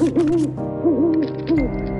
Mm-hmm.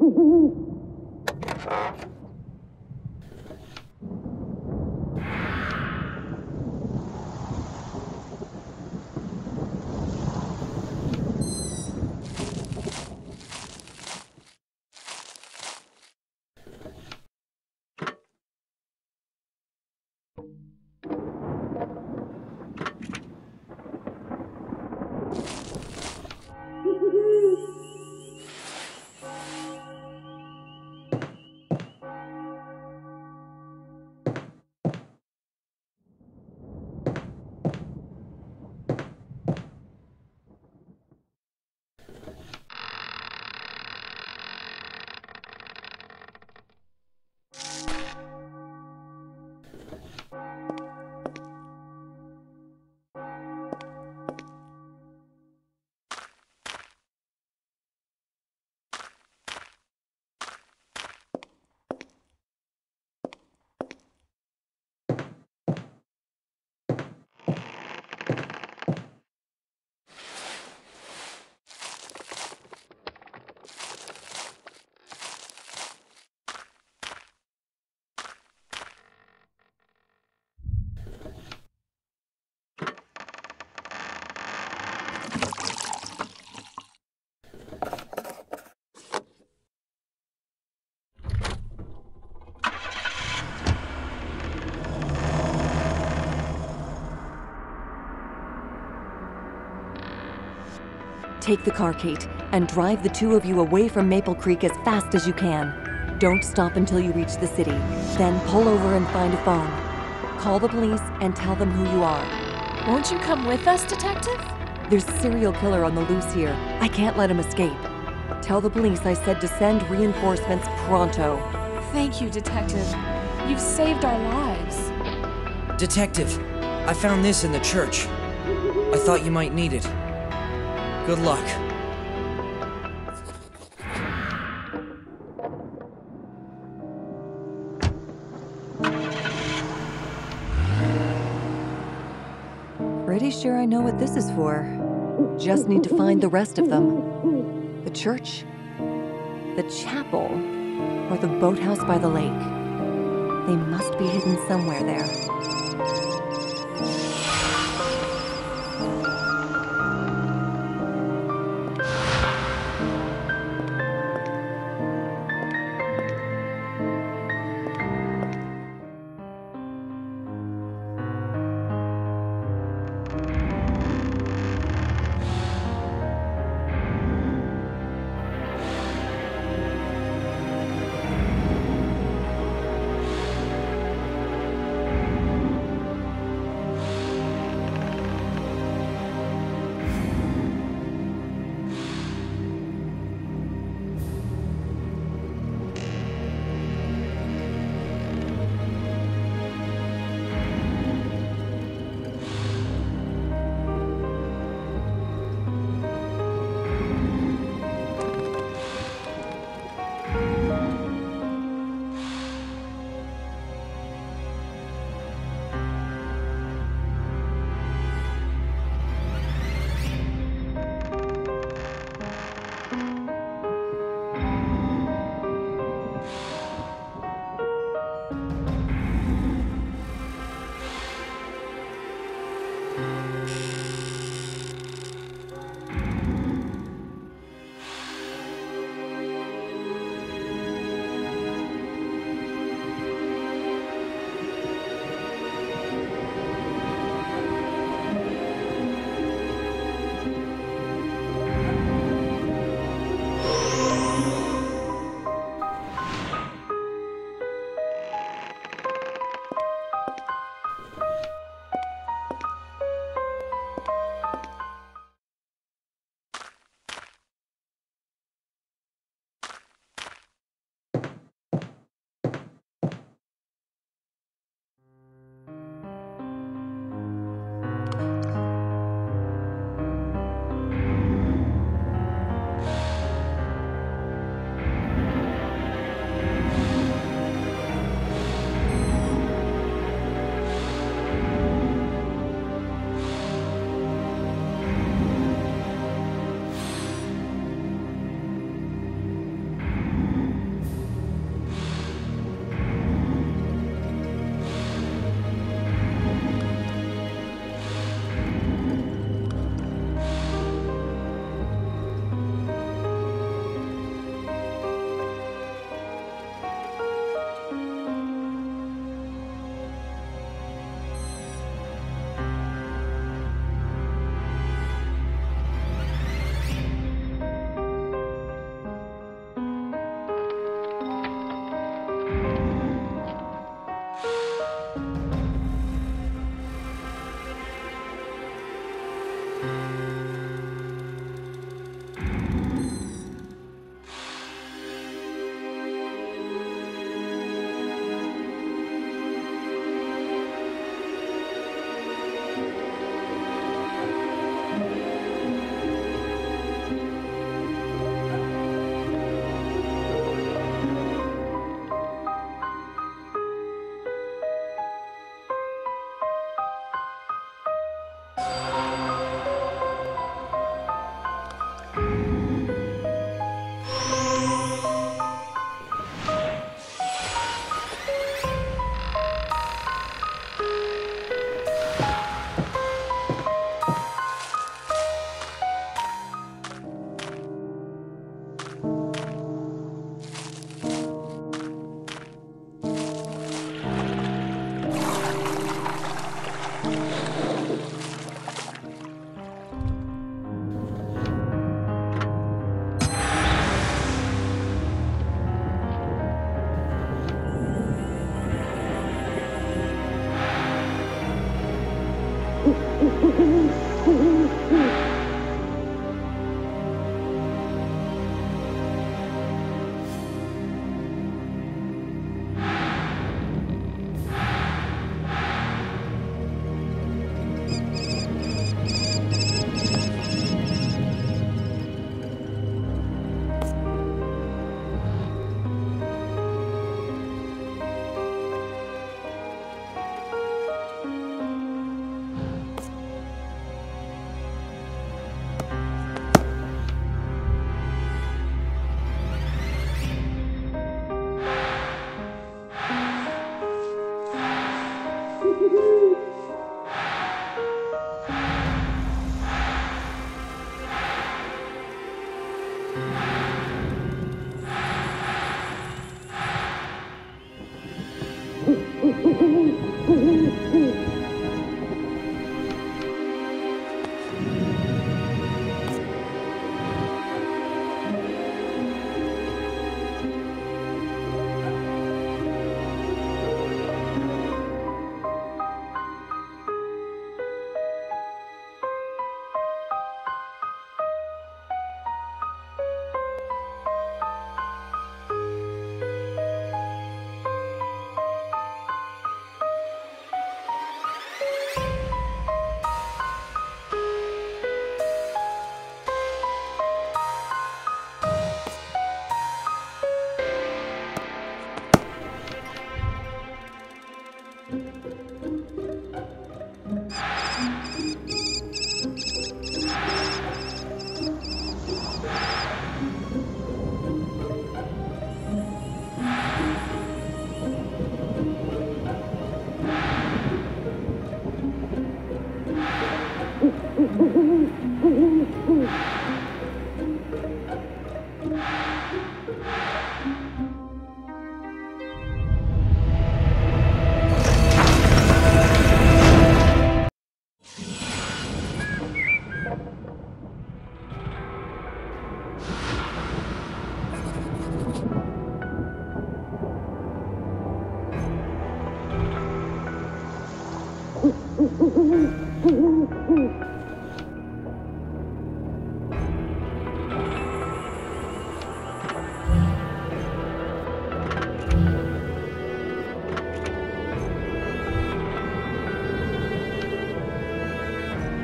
Mm-hmm. Take the car, Kate, and drive the two of you away from Maple Creek as fast as you can. Don't stop until you reach the city. Then pull over and find a phone. Call the police and tell them who you are. Won't you come with us, Detective? There's a serial killer on the loose here. I can't let him escape. Tell the police I said to send reinforcements pronto. Thank you, Detective. You've saved our lives. Detective, I found this in the church. I thought you might need it. Good luck. Pretty sure I know what this is for. Just need to find the rest of them. The church, the chapel, or the boathouse by the lake. They must be hidden somewhere there.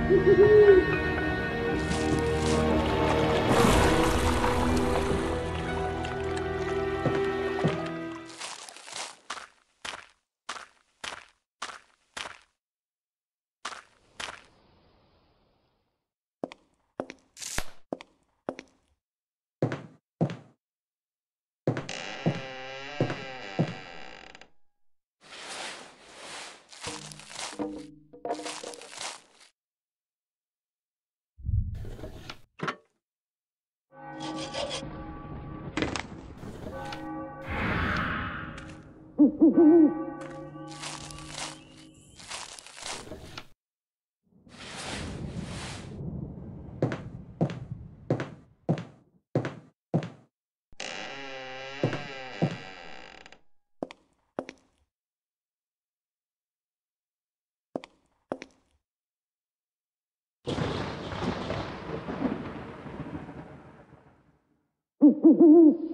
Uhul. I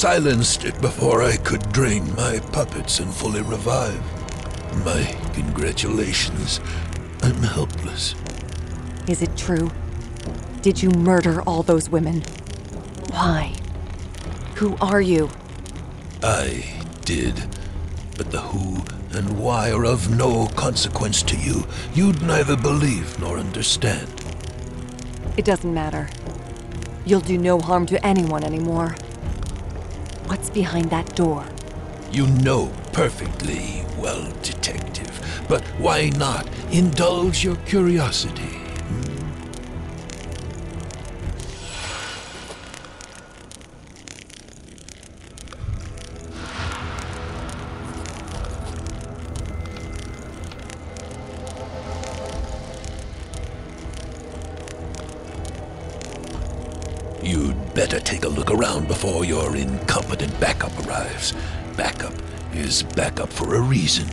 silenced it before I could drain my puppets and fully revive. My congratulations. I'm helpless. Is it true? Did you murder all those women? Why? Who are you? I did. But the who and why are of no consequence to you. You'd neither believe nor understand. It doesn't matter. You'll do no harm to anyone anymore. What's behind that door? You know perfectly well, Detective. But why not indulge your curiosity? Backup arrives. Backup is backup for a reason.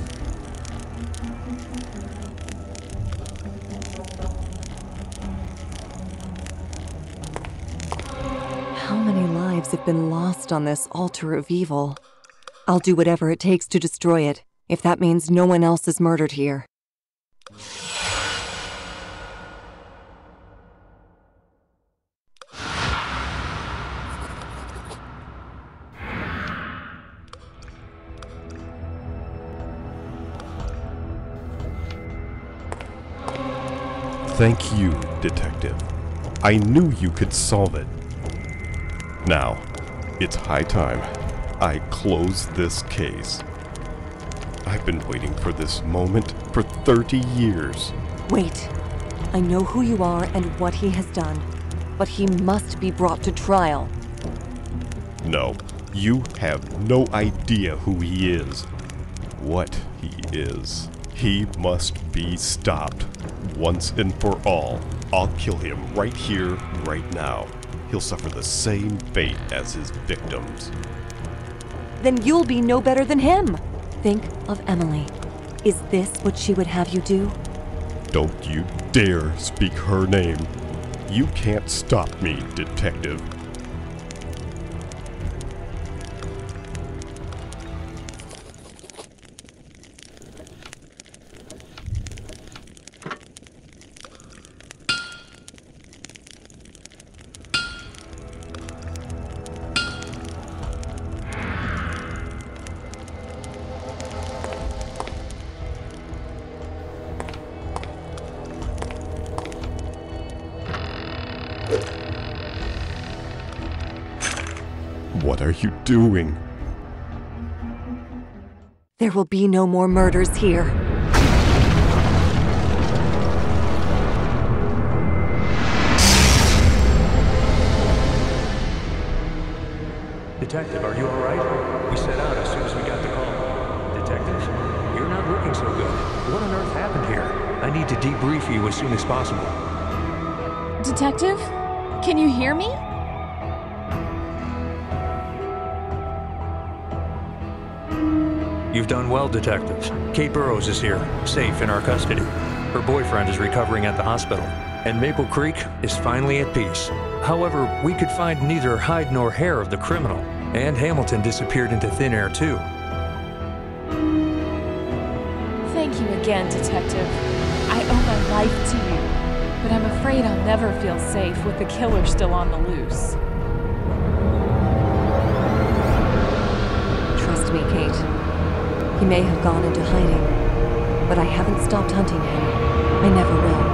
How many lives have been lost on this altar of evil? I'll do whatever it takes to destroy it, if that means no one else is murdered here. Thank you, Detective. I knew you could solve it. Now, it's high time I close this case. I've been waiting for this moment for 30 years. Wait. I know who you are and what he has done, but he must be brought to trial. No, you have no idea who he is. What he is. He must be stopped. Once and for all. I'll kill him right here, right now. he'll suffer the same fate as his victims. Then you'll be no better than him. Think of Emily. Is this what she would have you do? Don't you dare speak her name. You can't stop me, detective. Are you doing? There will be no more murders here. Detective, are you alright? We set out as soon as we got the call. Detective, you're not looking so good. What on earth happened here? I need to debrief you as soon as possible. Detective? Can you hear me? You've done well, Detective. Kate Burrows is here, safe in our custody. Her boyfriend is recovering at the hospital, and Maple Creek is finally at peace. However, we could find neither hide nor hair of the criminal, and Hamilton disappeared into thin air too. Thank you again, Detective. I owe my life to you, but I'm afraid I'll never feel safe with the killer still on the loose. He may have gone into hiding, but I haven't stopped hunting him. I never will.